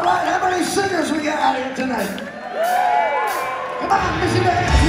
All right, how many singers we got out here tonight? Come on, Missy